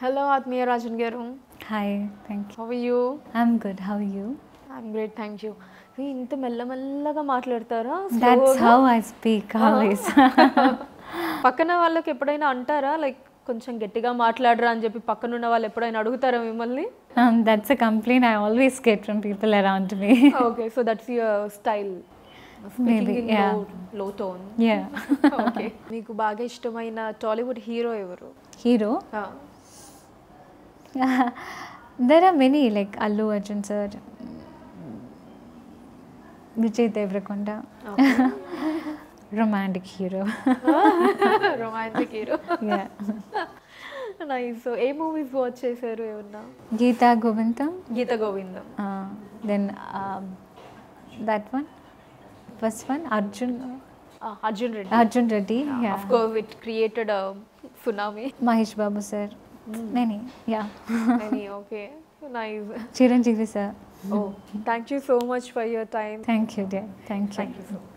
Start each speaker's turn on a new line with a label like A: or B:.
A: Hello Atmiya Rajan గారు
B: Hi, thank you.
A: How you
B: good. How are you?
A: I'm great thank you ఇంత మెల్లమెల్లగా మాట్లాడతారా Slowగా?
B: how I speak always.
A: పక్కన వాళ్ళకి ఎప్పుడైనా అంటారా లైక్ కొంచెం గట్టిగా మాట్లాడరా అని చెప్పి పక్కన ఉన్న వాళ్ళు ఎప్పుడైనా అడుగుతారా మిమ్మల్ని
B: that's a complaint I always get from people around me.
A: Okay so that's your style. Low tone. Okay మీకు బాగా ఇష్టమైన టాలీవుడ్ హీరో ఎవరు
B: Hero. There are many like Allu Arjun sir, Vijay Devrakonda, romantic hero.
A: Romantic hero
B: yeah.
A: Nice A movies watch చేశారు ఏమన్నా. Geetha Govindam
B: Uh, then um, that one. First one, Arjun.
A: Arjun Reddy
B: Arjun Reddy. Yeah.
A: Of course it created tsunami
B: Mahesh Mm. Many, yeah.
A: Many, okay.
B: Nice. Nice
A: Chiranjeevi oh thank you so much for your time
B: thank you dear thank you
A: thank you so much.